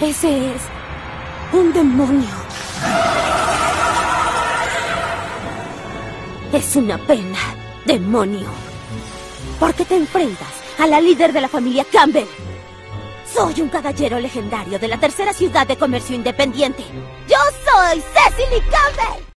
Ese es un demonio. Es una pena, demonio. Porque te enfrentas a la líder de la familia Campbell. Soy un caballero legendario de la tercera ciudad de comercio independiente. Yo soy Cecily Campbell.